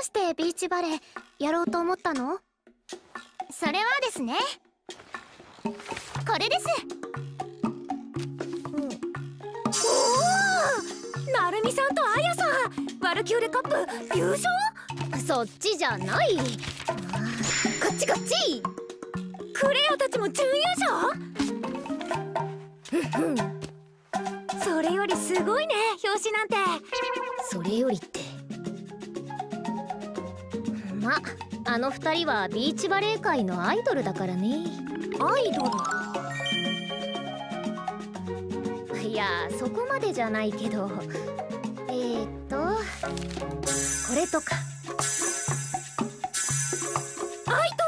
うしてビーチバレーやろうと思ったの？それはですね。これです。おおなるみさんとあやさん。ワルキューレカップ優勝？そっちじゃない。こっちこっち。クレアたちも準優勝？それよりすごいね表紙なんて。それよりって。まあの二人はビーチバレー界のアイドルだからね。アイドル？いやそこまでじゃないけど。えー、っとこれとか。アイド